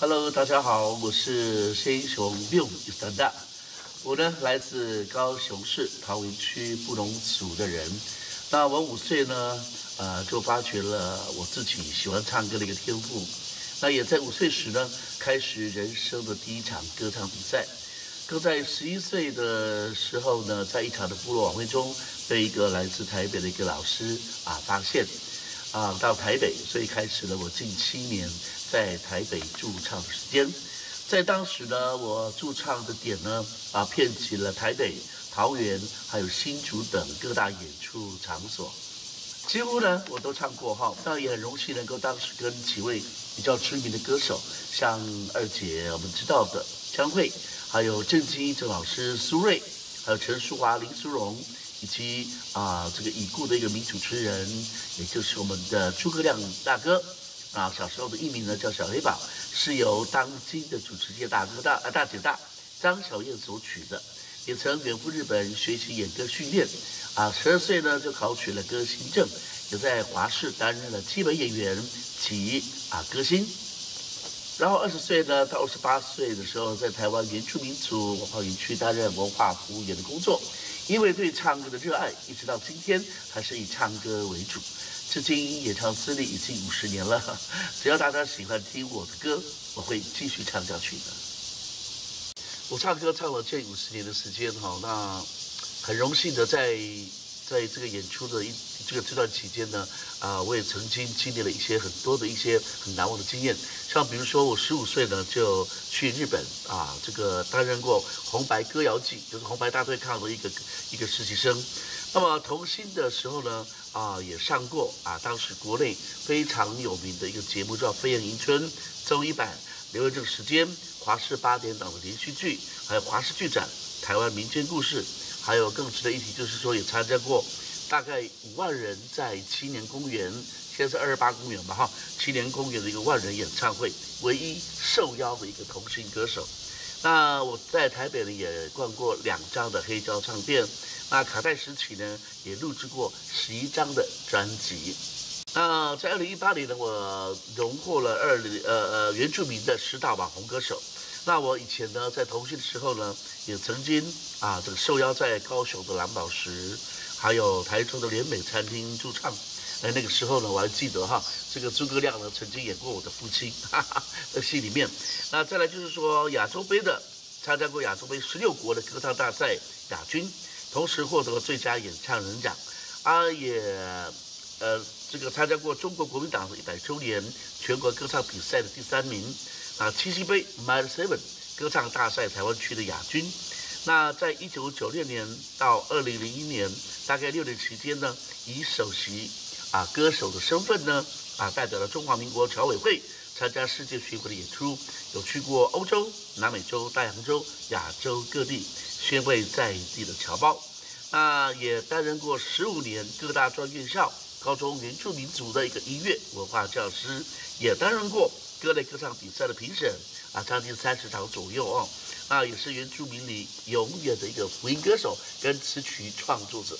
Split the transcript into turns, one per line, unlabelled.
Hello，大家好，我是新英雄六五三大，我呢来自高雄市桃园区布农族的人。那我五岁呢，呃，就发掘了我自己喜欢唱歌的一个天赋。那也在五岁时呢，开始人生的第一场歌唱比赛。更在十一岁的时候呢，在一场的部落晚会中，被一个来自台北的一个老师啊发现，啊到台北，所以开始了我近七年。在台北驻唱的时间，在当时呢，我驻唱的点呢，啊，遍及了台北、桃园，还有新竹等各大演出场所，几乎呢我都唱过哈。那也很荣幸能够当时跟几位比较知名的歌手，像二姐我们知道的江蕙，还有郑基郑老师苏芮，还有陈淑华林淑荣，以及啊这个已故的一个名主持人，也就是我们的诸葛亮大哥。啊，小时候的艺名呢叫小黑宝，是由当今的主持界大哥大啊大姐大张小燕所取的，也曾远赴日本学习演歌训练。啊，十二岁呢就考取了歌星证，也在华视担任了基本演员及啊歌星。然后二十岁呢到二十八岁的时候，在台湾原住民族文化园区担任文化服务员的工作。因为对唱歌的热爱，一直到今天还是以唱歌为主。至今演唱资历已经五十年了，只要大家喜欢听我的歌，我会继续唱下去的。我唱歌唱了近五十年的时间哈，那很荣幸的在在这个演出的一这个这段期间呢，啊，我也曾经经历了一些很多的一些很难忘的经验，像比如说我十五岁呢就去日本啊，这个担任过红白歌谣季，就是红白大对抗的一个一个实习生。那么童星的时候呢？啊，也上过啊，当时国内非常有名的一个节目叫《飞燕迎春》综艺版，留了这个时间，华视八点档的连续剧，还有华视剧展、台湾民间故事，还有更值得一提，就是说也参加过大概五万人在七年公园，现在是二十八公园吧哈，七年公园的一个万人演唱会，唯一受邀的一个童星歌手。那我在台北呢也逛过两张的黑胶唱片。那卡带时期呢，也录制过十一张的专辑。那在二零一八年呢，我荣获了二零呃呃原住民的十大网红歌手。那我以前呢，在同学的时候呢，也曾经啊这个受邀在高雄的蓝宝石，还有台中的联美餐厅驻唱。哎，那个时候呢，我还记得哈，这个诸葛亮呢曾经演过我的父亲，哈哈，在戏里面。那再来就是说亚洲杯的，参加过亚洲杯十六国的歌唱大赛亚军。同时获得了最佳演唱人奖，啊也，呃，这个参加过中国国民党的一百周年全国歌唱比赛的第三名，啊七夕杯 Mile Seven 歌唱大赛台湾区的亚军，那在一九九六年到二零零一年，大概六年期间呢，以首席啊歌手的身份呢，啊代表了中华民国侨委会参加世界巡回的演出，有去过欧洲、南美洲、大洋洲、亚洲各地。宣慰在地的侨胞，那也担任过十五年各大专院校高中原住民族的一个音乐文化教师，也担任过各类歌唱比赛的评审啊，将近三十场左右哦，那也是原住民里永远的一个福音歌手跟词曲创作者。